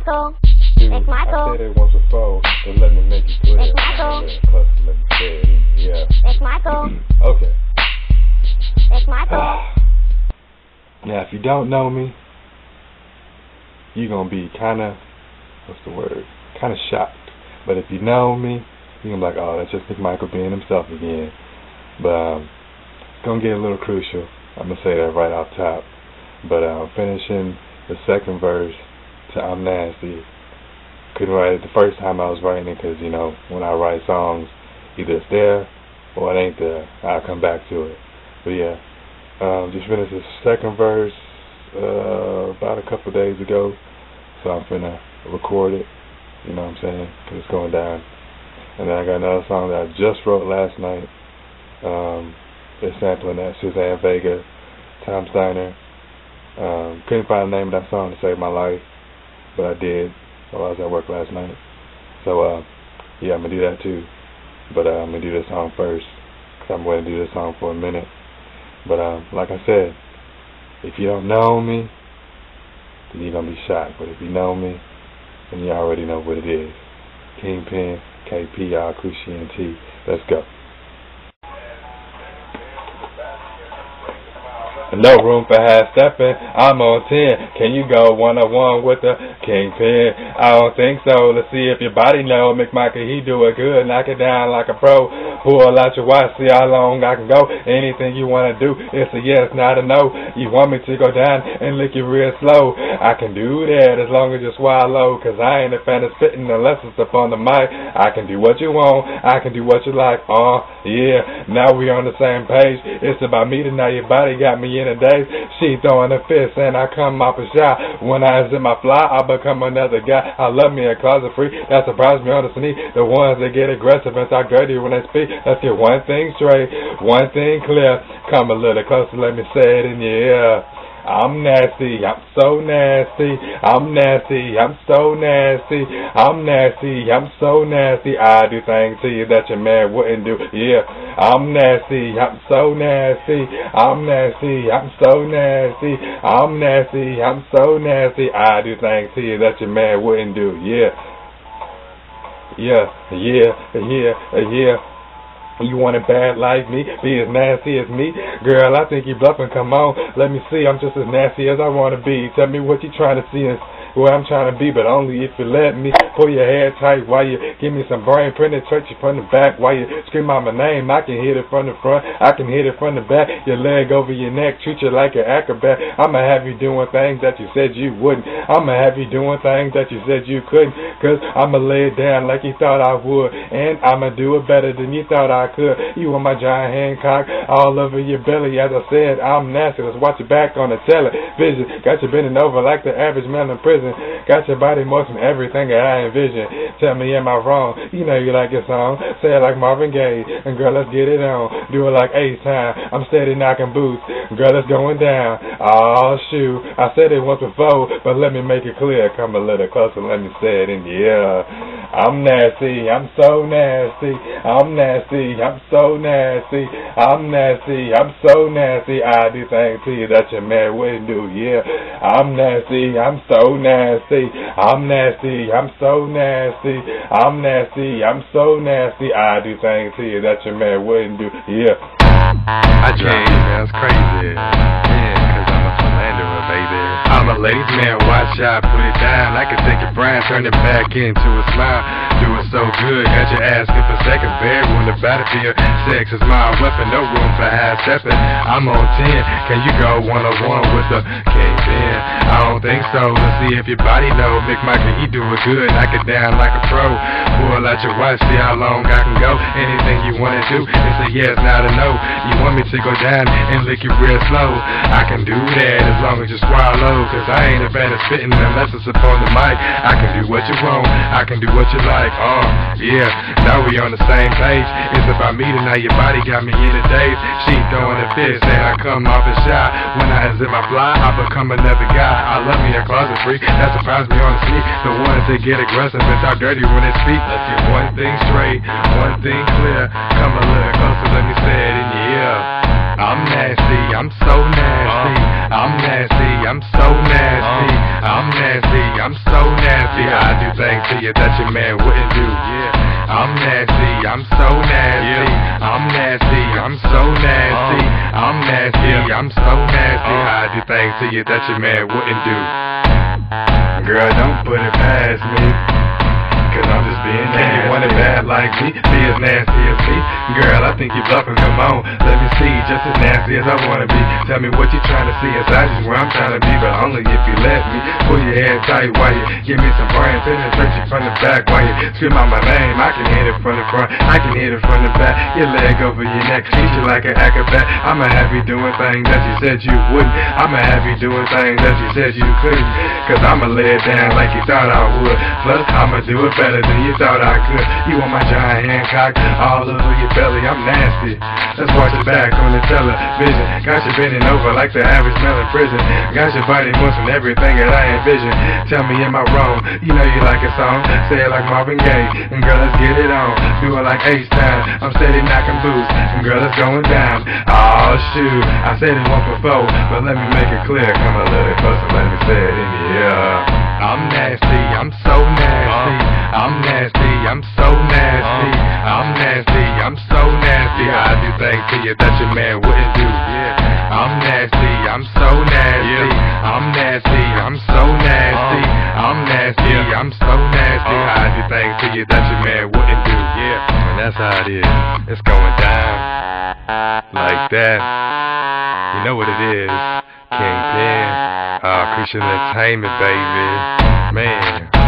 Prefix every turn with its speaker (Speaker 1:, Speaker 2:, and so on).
Speaker 1: Michael. It's Michael.
Speaker 2: I said it once before, but let me make it clear.
Speaker 1: It's Michael.
Speaker 2: Plus, let me say it. Yeah.
Speaker 1: It's Michael.
Speaker 2: okay.
Speaker 1: It's Michael.
Speaker 2: Now, if you don't know me, you're gonna be kind of, what's the word? Kind of shocked. But if you know me, you're gonna be like, oh, that's just McMichael being himself again. But um, it's gonna get a little crucial. I'm gonna say that right off top. But um, finishing the second verse to I'm Nasty. Couldn't write it the first time I was writing it because, you know, when I write songs, either it's there or it ain't there. I'll come back to it. But yeah, um, just finished the second verse uh, about a couple days ago. So I'm finna record it. You know what I'm saying? Because it's going down. And then I got another song that I just wrote last night. Um, it's sampling that Suzanne Vega, Tom's Diner. Um, couldn't find the name of that song to save my life, but I did while I was at work last night. So, uh, yeah, I'm to do that too. But uh, I'm to do this song first because I'm to do this song for a minute. But um, like I said, if you don't know me, then you're to be shocked. But if you know me, then you already know what it is. Kingpin, KPR, Crucian T. Let's go. No room for half stepping. I'm on 10. Can you go one on one with the kingpin? I don't think so. Let's see if your body know. McMichael, he do it good. Knock it down like a pro. Pull out your watch. See how long I can go. Anything you want to do. It's a yes, not a no. You want me to go down and lick you real slow. I can do that as long as you swallow. Cause I ain't a fan of spitting unless it's up on the mic. I can do what you want. I can do what you like. Uh, yeah. Now we on the same page. It's about me tonight. Your body got me in a days. She throwing a fist and I come off a shot. When I zip my fly, I become another guy. I love me a closet free. That surprised me on the sneak. The ones that get aggressive and talk dirty when they speak. Let's get one thing straight, one thing clear. Come a little closer, let me say it in your ear. I'm nasty, I'm so nasty, I'm nasty, I'm so nasty, I'm nasty, I'm so nasty. I do things to you that your man wouldn't do. Yeah, I'm nasty, I'm so nasty, I'm nasty, I'm so nasty, I'm nasty, I'm so nasty. I do things to you that your man wouldn't do. Yeah. Yeah, yeah, yeah, yeah. You want it bad like me? Be as nasty as me? Girl, I think you bluffing. Come on, let me see. I'm just as nasty as I want to be. Tell me what you trying to see and where I'm trying to be, but only if you let me. Pull your hair tight while you give me some brain. Penetrate you from the back while you scream out my name. I can hit it from the front. I can hit it from the back. Your leg over your neck. Treat you like an acrobat. I'ma have you doing things that you said you wouldn't. I'ma have you doing things that you said you couldn't. Cause I'ma lay it down like you thought I would. And I'ma do it better than you thought I could. You want my giant Hancock all over your belly. As I said, I'm nasty. Let's watch your back on the television. Got you bending over like the average man in prison. Got your body motion, everything that I envision. Tell me, am I wrong? You know you like your song. Say it like Marvin Gaye. And girl, let's get it on. Do it like H-Town. I'm steady knocking boots. Girl, it's going down. Oh, shoot. I said it once before, but let me make it clear. Come a little closer, let me say it in the air. I'm nasty. I'm so nasty. I'm nasty. I'm so nasty. I'm nasty. I'm so nasty. I do things to you that your man wouldn't do. Yeah. I'm nasty. I'm so nasty. I'm nasty. I'm so nasty. I'm nasty. I'm so nasty. I do things to you that your man wouldn't do. Yeah.
Speaker 3: I changed, man. It's crazy. Yeah, cause I'm a philanderer, baby. I'm a ladies man, watch out, put it down. I can take your frown, turn it back into a smile. Do it so good, got you asking for second bed on the battlefield. Sex is my weapon, no room for half stepping. I'm on 10, can you go one on one with the kingpin? I don't think so. Let's see if your body know. McMichael, he do it good, knock it down like a pro. Pull out your watch, see how long I can go. Anything you wanna do, it's a yes, not a no. You want me to go down and lick you real slow? I can do that as long as you swallow. Cause I ain't a fan of spitting unless it's upon the mic. I can do what you want, I can do what you like. Oh, yeah, now we on the same page. It's about me tonight, your body got me in a daze. She throwing a fist, and I come off a shot. When I zip my fly, I become another guy. I love me a closet freak, that surprised me on the sneak. The ones that get aggressive and talk dirty when they speak. Let's get one thing straight, one thing clear. Come a little closer, let me say it in your ear.
Speaker 2: I'm nasty, I'm so nasty. I'm nasty, I'm so nasty. I'm nasty, I'm so nasty. I do things to you that your man wouldn't do. I'm nasty, I'm so nasty. I'm nasty, I'm so nasty. Uh. I'm nasty, I'm so nasty. Uh. I do things to you that your man wouldn't do. Girl, don't put it past me. Cause I'm just being nasty. Can you want it bad like me? Be as nasty as me? Girl, I think you're bluffing, come on. See, just as nasty as I wanna be. Tell me what you're trying to see inside you, where I'm trying to be, but only if you let me. Pull your head tight while you give me some brain. Penetrate you from the back while you scream out my name. I can hit it from the front, I can hit it from the back. Your leg over your neck, treat you like an acrobat. I'ma have you doing things that you said you wouldn't. I'ma have you doing things that you said you couldn't. Cause I'ma lay it down like you thought I would. Plus, I'ma do it better than you thought I could. You want my giant hand cocked all over your belly, I'm nasty. Let's watch it back on the television. Got you bending over like the average male in prison. Got your body motion everything that I envision. Tell me, am I wrong? You know you like a song. Say it like Marvin Gaye. And girl, let's get it on. Do it like H-Town. I'm steady knocking boots. And girl, it's going down. Oh, shoot. I said it once before, but let me make it clear. Come a little closer, let me say it in the ear. I'm nasty, I'm so nasty. Uh-huh. I'm nasty, I'm so nasty. I'm nasty, I'm so nasty. I do things to you that your man wouldn't do. Yeah. I'm nasty, I'm so nasty. I'm nasty, I'm so nasty. I'm nasty, I'm so nasty. I do things to you that your man wouldn't do. Yeah. And that's how it is. It's going down like that. You know what it is. Kingpin. Uh, Christian Entertainment, baby. Man,